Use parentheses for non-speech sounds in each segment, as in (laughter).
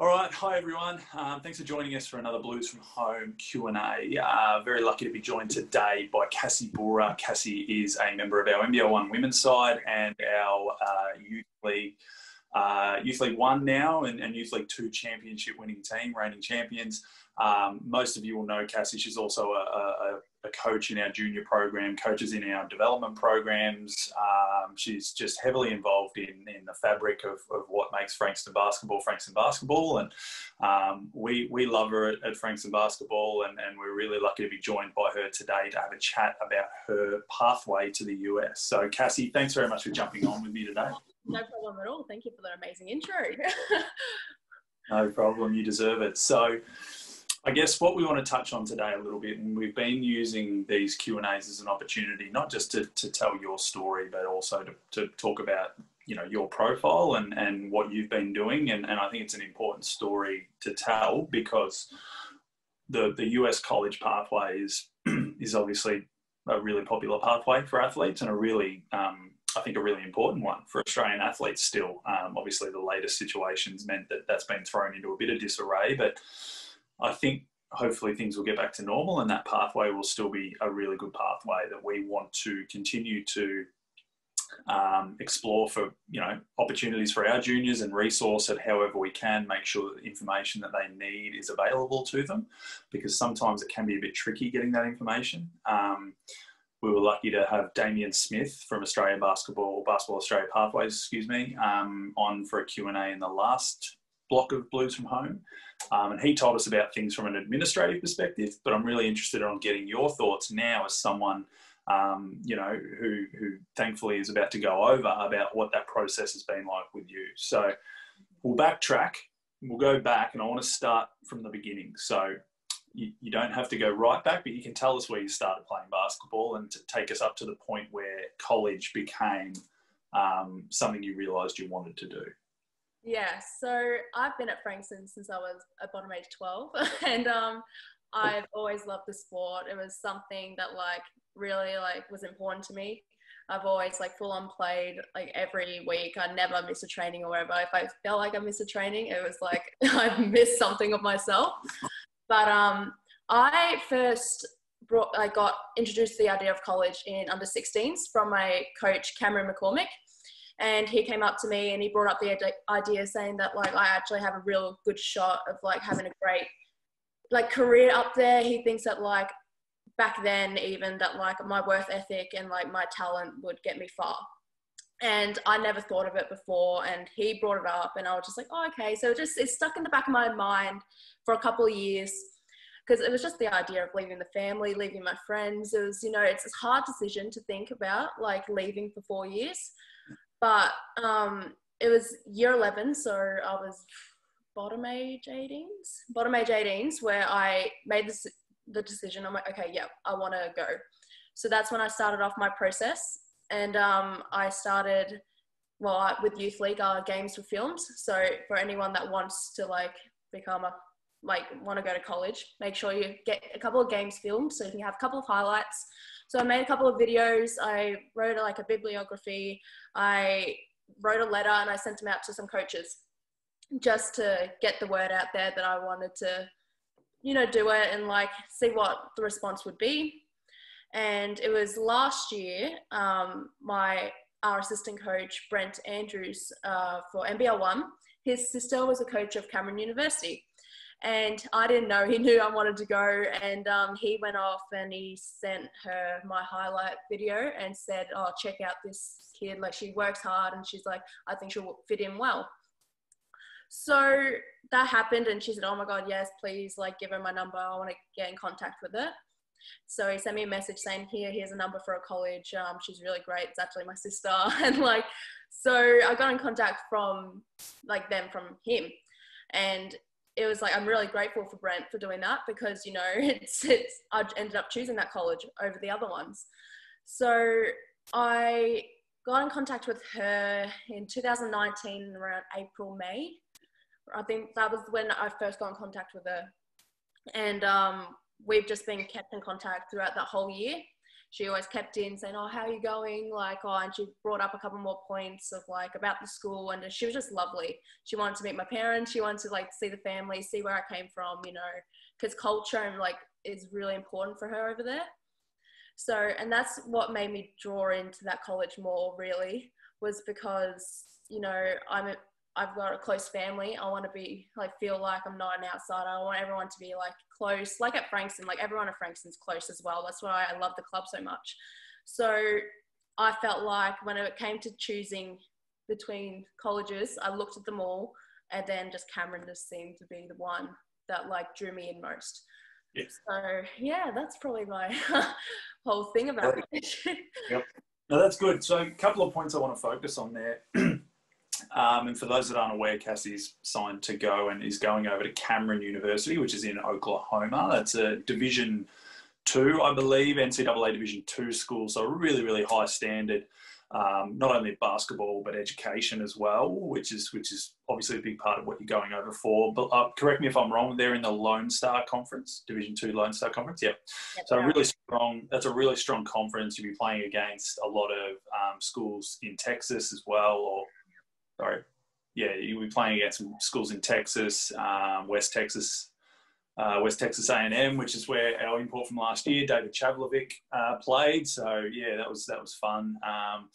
All right, hi everyone. Um, thanks for joining us for another Blues from Home Q and A. Uh, very lucky to be joined today by Kassie Boorer. Kassie is a member of our NBL One Women's side and our uh, Youth League, uh, Youth League One now, and, and Youth League Two championship winning team, reigning champions. Um, most of you will know Kassie. She's also a, a, a, coach in our junior program, coaches in our development programs. Um, she's just heavily involved in, in the fabric of, of what makes Frankston basketball Frankston basketball. And um, we, we love her at, at Frankston basketball, and, and we're really lucky to be joined by her today to have a chat about her pathway to the US. So, Kassie, thanks very much for jumping on with me today. No problem at all. Thank you for that amazing intro. (laughs) no problem. You deserve it. So, I guess what we want to touch on today a little bit, and we've been using these Q and A's as an opportunity, not just to, to tell your story, but also to, to talk about you know your profile and, and what you've been doing, and, and I think it's an important story to tell because the the US college pathway is (clears throat) is obviously a really popular pathway for athletes and a really um, I think a really important one for Australian athletes still. Um, obviously, the latest situations meant that that's been thrown into a bit of disarray, but I think hopefully things will get back to normal and that pathway will still be a really good pathway that we want to continue to um, explore for you know opportunities for our juniors and resource it however we can make sure that the information that they need is available to them because sometimes it can be a bit tricky getting that information um, we were lucky to have Damien Smith from Australia Basketball, Basketball Australia Pathways, excuse me, um, on for a Q&A in the last block of Blues from Home. Um, and he told us about things from an administrative perspective, but I'm really interested on getting your thoughts now as someone, um, you know, who, who thankfully is about to go over about what that process has been like with you. So we'll backtrack, we'll go back, and I want to start from the beginning. So you, you don't have to go right back, but you can tell us where you started playing basketball and to take us up to the point where college became um, something you realised you wanted to do. Yeah, so I've been at Frankston since I was a bottom age 12 (laughs) and um, I've always loved the sport. It was something that like really like was important to me. I've always like full on played like every week. I never miss a training or whatever. If I felt like I missed a training, it was like (laughs) I missed something of myself. But um, I first brought, I got introduced to the idea of college in under 16s from my coach Cameron McCormick and he came up to me and he brought up the idea saying that like I actually have a real good shot of like having a great like career up there. He thinks that like back then even that like my worth ethic and like my talent would get me far. And I never thought of it before and he brought it up and I was just like, oh, okay. So it just it's stuck in the back of my mind for a couple of years because it was just the idea of leaving the family, leaving my friends. It was, you know, it's a hard decision to think about, like leaving for four years. But um, it was year 11, so I was bottom age 18s, bottom age 18s, where I made this, the decision. I'm like, okay, yeah, I want to go. So that's when I started off my process. And um, I started, well, with Youth League, our games were filmed. So for anyone that wants to like become a, like want to go to college, make sure you get a couple of games filmed so you can have a couple of highlights so I made a couple of videos. I wrote like a bibliography. I wrote a letter and I sent them out to some coaches just to get the word out there that I wanted to, you know, do it and like see what the response would be. And it was last year, um, my our assistant coach Brent Andrews uh, for NBL One. His sister was a coach of Cameron University, and I didn't know he knew I wanted to go. And um, he went off and he sent her my highlight video and said, "Oh, check out this kid. Like she works hard, and she's like, I think she'll fit in well." So that happened, and she said, "Oh my God, yes, please, like give her my number. I want to get in contact with her." So he sent me a message saying, "Here, here's a number for a college. Um, she's really great. It's actually my sister." (laughs) and like, so I got in contact from like them from him, and it was like I'm really grateful for Brent for doing that because you know (laughs) it's it's I ended up choosing that college over the other ones. So I got in contact with her in 2019 around April May. I think that was when I first got in contact with her, and um, we've just been kept in contact throughout that whole year. She always kept in saying, "Oh, how are you going?" Like, oh, and she brought up a couple more points of like about the school, and she was just lovely. She wanted to meet my parents. She wanted to like see the family, see where I came from, you know, because culture and like is really important for her over there. So, and that's what made me draw into that college more. Really, was because you know I'm I've got a close family. I want to be like feel like I'm not an outsider. I want everyone to be like close, like at Frankston. Like everyone at Frankston's close as well. That's why I love the club so much. So I felt like when it came to choosing between colleges, I looked at them all, and then just Cameron just seemed to be the one that like drew me in most. So yeah, that's probably my (laughs) whole thing about it. (laughs) yep. No, that's good. So a couple of points I want to focus on there. (clears throat) Um, and for those that aren't aware, Kassie's signed to go and is going over to Cameron University, which is in Oklahoma. That's a Division Two, I believe, NCAA Division Two school. So really, really high standard, um, not only basketball but education as well, which is which is obviously a big part of what you're going over for. But uh, correct me if I'm wrong. They're in the Lone Star Conference, Division Two Lone Star Conference. Yep. yep so really strong. That's a really strong conference. You'll be playing against a lot of um, schools in Texas as well, or sorry, yeah, you'll be playing against some schools in Texas, um, West Texas, uh, West Texas A&M, which is where our import from last year, David Chavlovic, uh, played. So yeah, that was that was fun um,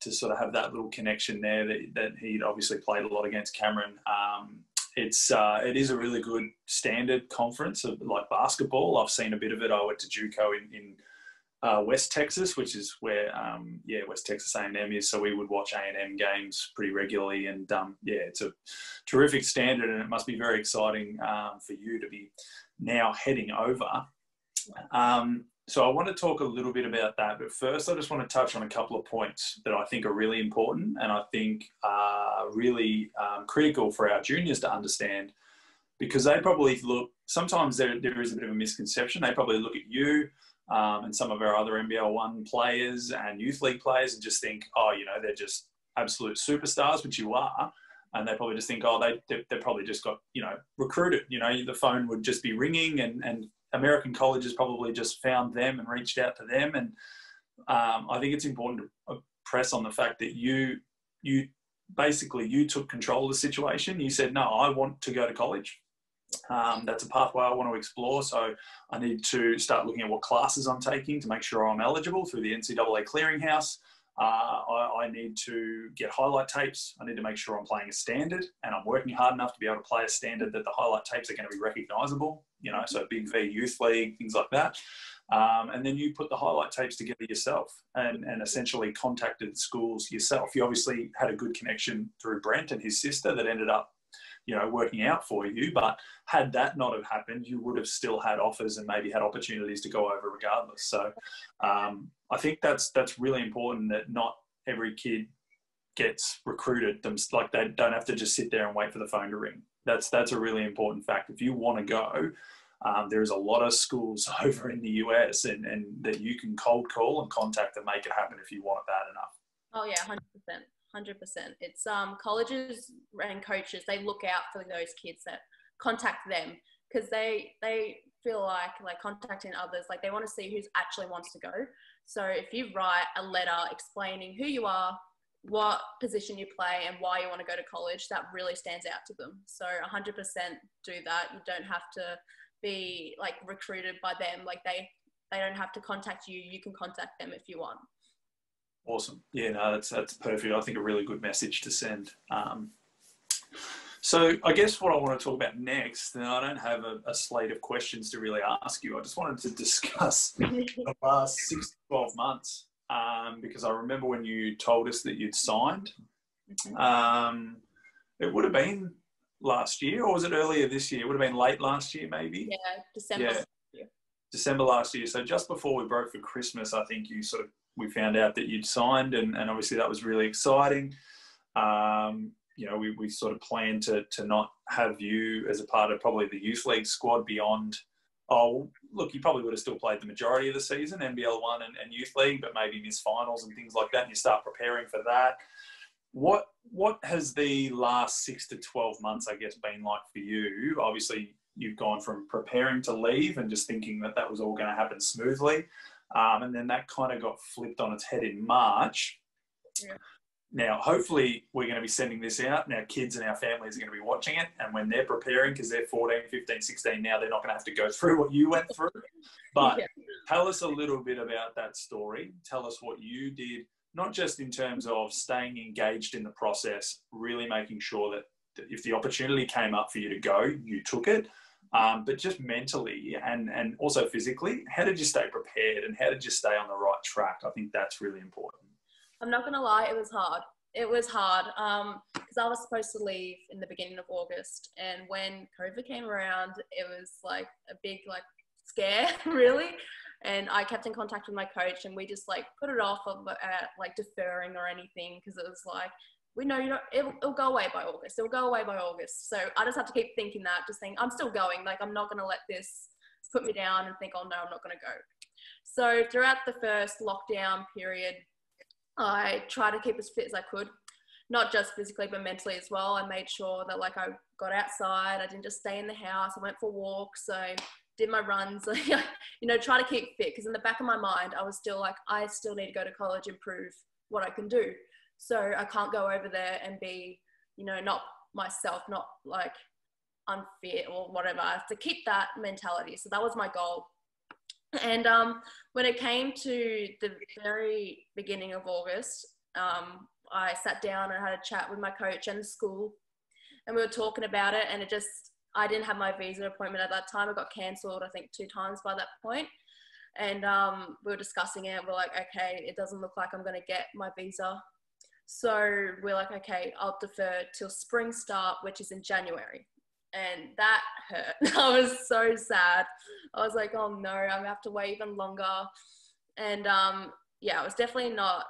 to sort of have that little connection there. That, that he'd obviously played a lot against Cameron. Um, it's uh, it is a really good standard conference of like basketball. I've seen a bit of it. I went to JUCO in, in uh, West Texas, which is where um, yeah West Texas A&M is. So we would watch A&M games pretty regularly, and um, yeah, it's a terrific standard, and it must be very exciting um, for you to be now heading over. Um, so I want to talk a little bit about that, but first I just want to touch on a couple of points that I think are really important, and I think are really um, critical for our juniors to understand, because they probably look. Sometimes there there is a bit of a misconception. They probably look at you um, and some of our other NBL one players and youth league players and just think, oh, you know, they're just absolute superstars, which you are. And they probably just think, oh, they, they, they probably just got, you know, recruited. You know, the phone would just be ringing and, and American colleges probably just found them and reached out to them. And um, I think it's important to press on the fact that you, you basically, you took control of the situation. You said, no, I want to go to college. Um, that's a pathway I want to explore. So I need to start looking at what classes I'm taking to make sure I'm eligible through the NCAA clearinghouse. Uh, I, I, need to get highlight tapes. I need to make sure I'm playing a standard and I'm working hard enough to be able to play a standard that the highlight tapes are going to be recognizable, you know, so Big V Youth League, things like that. Um, and then you put the highlight tapes together yourself and, and essentially contacted schools yourself. You obviously had a good connection through Brent and his sister that ended up you know working out for you but had that not have happened you would have still had offers and maybe had opportunities to go over regardless. So um, i think that's that's really important that not every kid gets recruited them like they don't have to just sit there and wait for the phone to ring. That's that's a really important fact. If you want to go um, there's a lot of schools (laughs) over in the US and, and that you can cold call and contact and make it happen if you want it bad enough. Oh yeah, hundred percent hundred percent. It's um colleges and coaches they look out for those kids that contact them because they they feel like like contacting others like they want to see who's actually wants to go. So if you write a letter explaining who you are, what position you play, and why you want to go to college, that really stands out to them. So 100% do that. You don't have to be like recruited by them. Like they they don't have to contact you. You can contact them if you want. Awesome. Yeah, no, that's that's perfect. I think a really good message to send. Um, so I guess what I want to talk about next, and I don't have a, a, slate of questions to really ask you. I just wanted to (laughs) discuss the last six to 12 months um, because I remember when you told us that you'd signed. Mm-hmm. Um, it would have been last year, or was it earlier this year? It would have been late last year, maybe. Yeah, December. Yeah. December last year. So just before we broke for Christmas, I think you sort of we found out that you'd signed, and, and obviously that was really exciting. Um, you know, we, we sort of planned to, to not have you as a part of probably the youth league squad beyond. Oh, look, you probably would have still played the majority of the season, NBL one and, and youth league, but maybe miss finals and things like that. And you start preparing for that. What what has the last six to twelve months, I guess, been like for you? Obviously, you've gone from preparing to leave and just thinking that that was all going to happen smoothly Um, and then that kind of got flipped on its head in March. Yeah. Now, hopefully, we're going to be sending this out, and our kids and our families are going to be watching it. And when they're preparing, because they're 14, 15, 16 now, they're not going to have to go (laughs) through what you went through. But Yeah. tell us a little bit about that story. Tell us what you did, not just in terms of staying engaged in the process, really making sure that if the opportunity came up for you to go, you took it. Um, but just mentally and, and also physically, how did you stay prepared and how did you stay on the right track? I think that's really important. I'm not gonna lie, it was hard. It was hard because I was supposed to leave in the beginning of August, and when COVID came around, it was like a big like scare, (laughs) really. And I kept in contact with my coach, and we just like put it off of uh, like deferring or anything because it was like we know you it'll, it'll go away by August. It'll go away by August. So I just have to keep thinking that, just saying I'm still going. Like I'm not gonna let this put me down and think, oh no, I'm not gonna go. So throughout the first lockdown period, I tried to keep as fit as I could, not just physically but mentally as well. I made sure that like I got outside. I didn't just stay in the house. I went for walks. I did my runs. (laughs) you know, try to keep fit because in the back of my mind, I was still like, I still need to go to college and prove what I can do. So I can't go over there and be, you know, not myself, not like unfit or whatever. I have to keep that mentality. So that was my goal. And um, when it came to the very beginning of August, um, I sat down and had a chat with my coach and the school, and we were talking about it. And it just, I didn't have my visa appointment at that time. It got cancelled, I think, two times by that point. And um, we were discussing it. We're like, okay, it doesn't look like I'm going to get my visa. So we're like, okay, I'll defer till spring start, which is in January. And that hurt. (laughs) I was so sad. I was like, oh no, I'm gonna have to wait even longer. And um, yeah, I was definitely not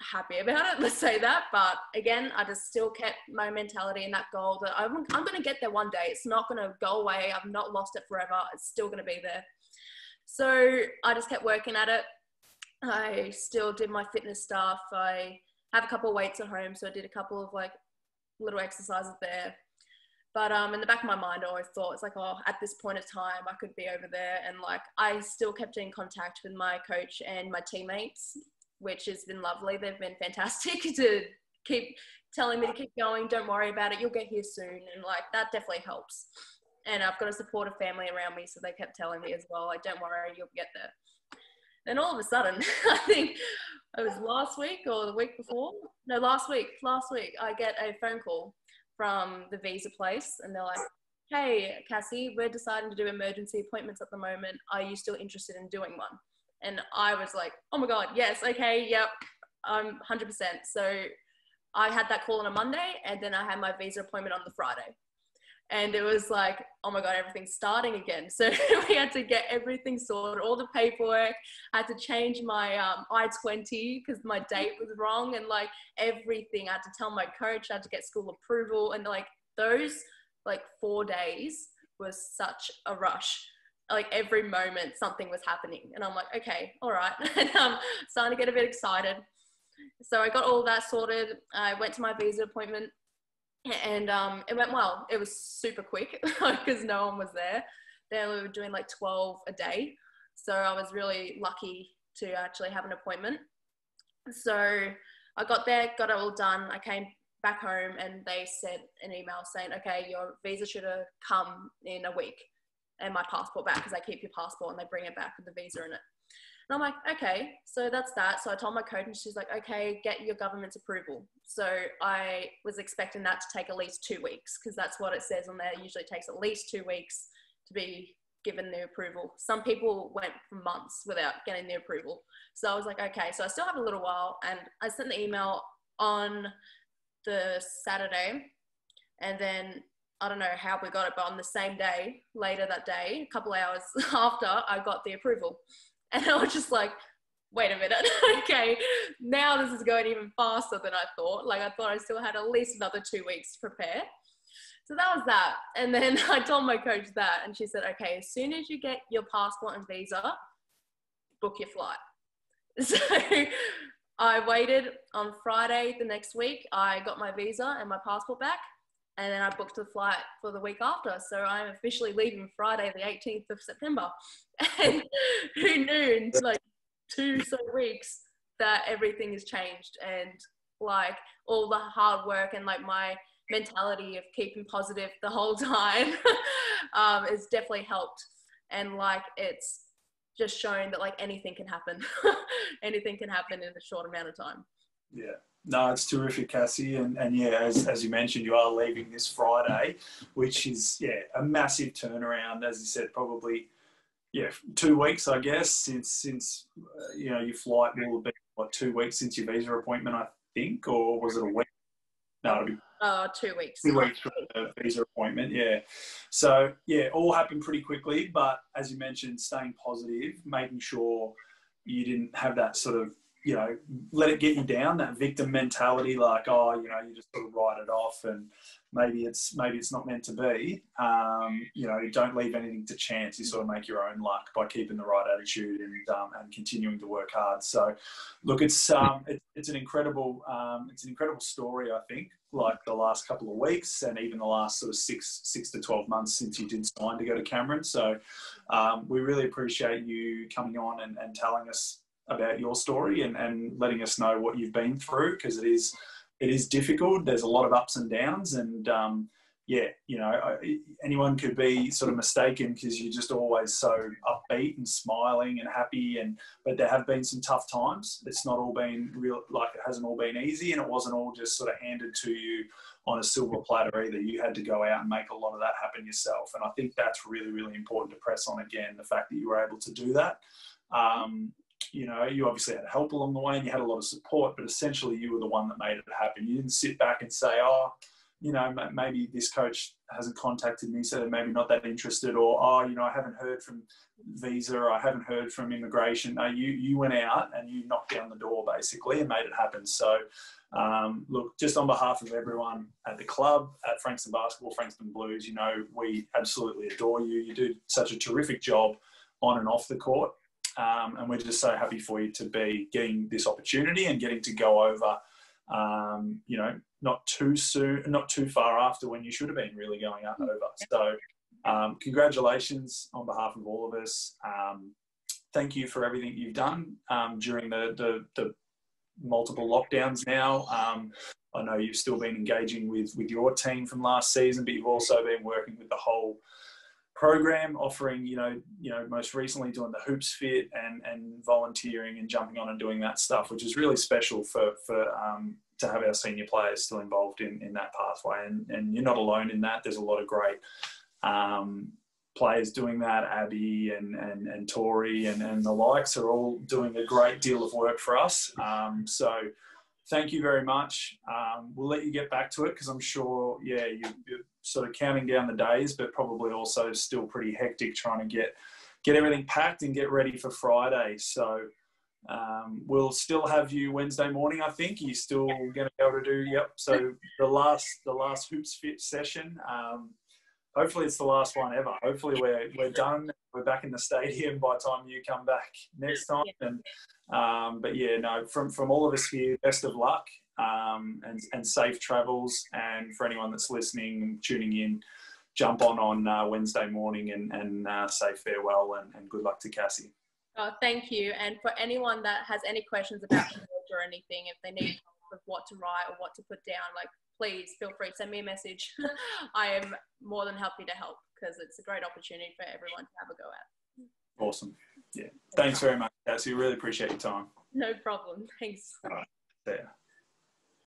happy about it, (laughs) let's say that. But again, I just still kept my mentality and that goal that I'm, I'm gonna get there one day. It's not gonna go away. I've not lost it forever. It's still gonna be there. So I just kept working at it. I still did my fitness stuff. I have a couple of weights at home, so I did a couple of like little exercises there. But um, in the back of my mind, I always thought it's like, oh, at this point of time, I could be over there, and like I still kept in contact with my coach and my teammates, which has been lovely. They've been fantastic (laughs) to keep telling me to keep going. Don't worry about it. You'll get here soon, and like that definitely helps. And I've got a supportive family around me, so they kept telling me as well, like, don't worry, you'll get there. Then all of a sudden, (laughs) I think it was last week or the week before. No, last week. Last week, I get a phone call from the visa place, and they're like, "Hey, Kassie, we're deciding to do emergency appointments at the moment. Are you still interested in doing one?" And I was like, "Oh my god, yes, okay, yep, um, I'm 100%." So I had that call on a Monday, and then I had my visa appointment on the Friday and it was like oh my god everything's starting again. So (laughs) we had to get everything sorted all the paperwork. I had to change my um, i-20 because my date was wrong and like everything. I had to tell my coach i had to get school approval. And like those like four days was such a rush. Like every moment something was happening. And i'm like okay all right. (laughs) And i'm starting to get a bit excited. So i got all that sorted. I went to my visa appointment and um, it went well. It was super quick (laughs) because no one was there. They were doing like 12 a day. So I was really lucky to actually have an appointment. So I got there, got it all done. I came back home and they sent an email saying, okay, your visa should have come in a week and my passport back because they keep your passport and they bring it back with the visa in it. And I'm like, okay, so that's that. So I told my coach, and she's like, okay, get your government's approval. So I was expecting that to take at least two weeks because that's what it says on there. It usually takes at least two weeks to be given the approval. Some people went for months without getting the approval. So I was like, okay, so I still have a little while. And I sent the email on the Saturday. And then I don't know how we got it, but on the same day, later that day, a couple hours (laughs) after, I got the approval. And I was just like, wait a minute, (laughs) okay, now this is going even faster than I thought. Like I thought I still had at least another two weeks to prepare. So that was that. And then (laughs) I told my coach that, and she said, okay, as soon as you get your passport and visa, book your flight. (laughs) So I waited on Friday the next week. I got my visa and my passport back, and then I booked the flight for the week after. So I'm officially leaving Friday, the 18th of September. (laughs) And who knew? Like two so weeks that everything has changed and like all the hard work and like my mentality of keeping positive the whole (laughs) time um, has definitely helped and like it's just shown that like anything can happen (laughs) anything can happen in a short amount of time yeah no, it's terrific, Kassie, and, and yeah, as, as you mentioned, you are leaving this Friday, which is yeah a massive turnaround. As you said, probably yeah two weeks, I guess, since since uh, you know your flight will have been what two weeks since your visa appointment, I think, or was it a week? No, it'll be uh, two weeks. Two weeks for the visa appointment, yeah. So yeah, all happened pretty quickly, but as you mentioned, staying positive, making sure you didn't have that sort of you know, let it get you down, that victim mentality, like, oh, you know, you just sort of write it off and maybe it's maybe it's not meant to be. Um, you know, don't leave anything to chance. You sort of make your own luck by keeping the right attitude and um, and continuing to work hard. So, look, it's um, it, it's an incredible um, it's an incredible story. I think, like the last couple of weeks and even the last sort of six six to twelve months since you did sign to go to Cameron. So, um, we really appreciate you coming on and, and telling us about your story and, and letting us know what you've been through because it is it is difficult. There's a lot of ups and downs, and um, yeah, you know, anyone could be sort of mistaken because you're just always so upbeat and smiling and happy. And but there have been some tough times. It's not all been real, like it hasn't all been easy, and it wasn't all just sort of handed to you on a silver platter either. You had to go out and make a lot of that happen yourself. And I think that's really, really important to press on again. The fact that you were able to do that. Um, you know, you obviously had help along the way and you had a lot of support, but essentially you were the one that made it happen. You didn't sit back and say, oh, you know, maybe this coach hasn't contacted me, so they're maybe not that interested, or oh, you know, I haven't heard from visa, or I haven't heard from immigration. No, you you went out and you knocked down the door basically and made it happen. So, um, look, just on behalf of everyone at the club, at Frankston Basketball, Frankston Blues, you know, we absolutely adore you. You do such a terrific job on and off the court. Um, and we're just so happy for you to be getting this opportunity and getting to go over, um, you know, not too soon, not too far after when you should have been really going over. So, um, congratulations on behalf of all of us. Um, thank you for everything you've done um, during the, the, the, multiple lockdowns now. Um, I know you've still been engaging with, with your team from last season, but you've also been working with the whole program offering you know you know most recently doing the hoops fit and and volunteering and jumping on and doing that stuff which is really special for for um, to have our senior players still involved in in that pathway. And and you're not alone in that. There's a lot of great um, players doing that. Abby and and, and tori and, and the likes are all doing a great deal of work for us. Um, so thank you very much. Um, we'll let you get back to it because I'm sure, yeah, you, are sort of counting down the days, but probably also still pretty hectic trying to get get everything packed and get ready for Friday. So um, we'll still have you Wednesday morning. I think you're still going to be able to do. Yep. So the last the last hoops fit session. Um, hopefully it's the last one ever. Hopefully we're we're done. We're back in the stadium by the time you come back next time. And um, but yeah, no, from from all of us here, best of luck um, and and safe travels. And for anyone that's listening and tuning in, jump on on uh, Wednesday morning and and uh, say farewell and, and good luck to Kassie. Oh, thank you. And for anyone that has any questions about or anything, if they need help with what to write or what to put down, like please feel free to send me a message. (laughs) I am more than happy to help because it's a great opportunity for everyone to have a go at. Awesome. Yeah. Thanks very much, Kassie. Really appreciate your time. No problem. Thanks. All right. Yeah.